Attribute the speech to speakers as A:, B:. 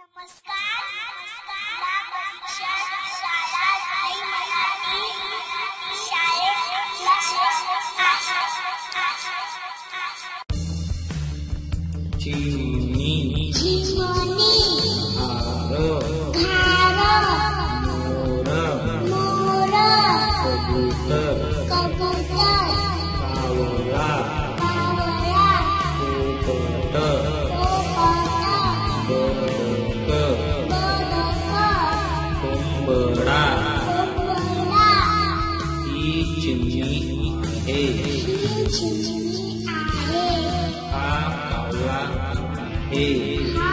A: नमस्कार घार
B: मोर
A: मोर
B: कबूतर।
A: कबूतर।
B: 轻你一拍
A: 轻轻一拍
B: 再捕